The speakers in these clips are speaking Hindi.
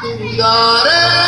tu daré.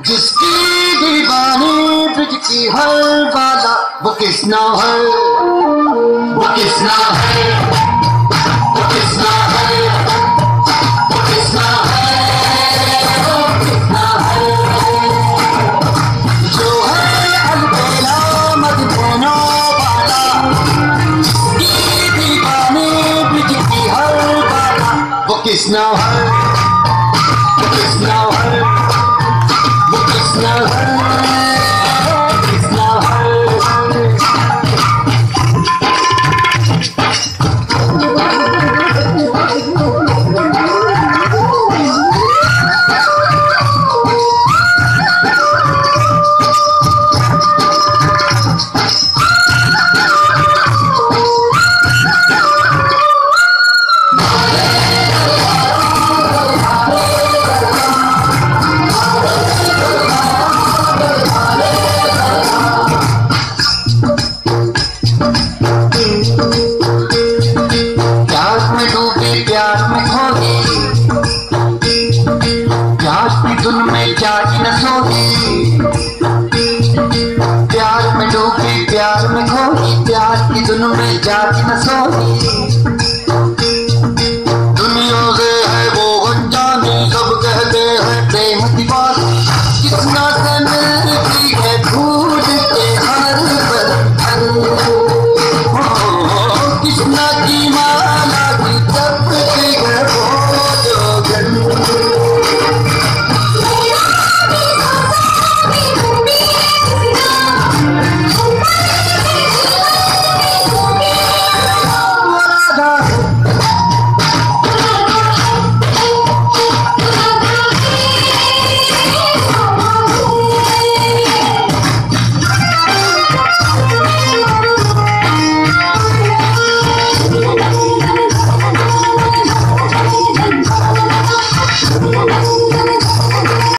जिसकी दीवानी ब्रिज की हर बाधा वो किसना है। वो किसना है। वो किसना है। वो किसना है। जो है अलबेला प्यार प्यारी नसोनी प्यार में डूबी, प्यार में खोई प्यार की दुनिया में जाती न सोनी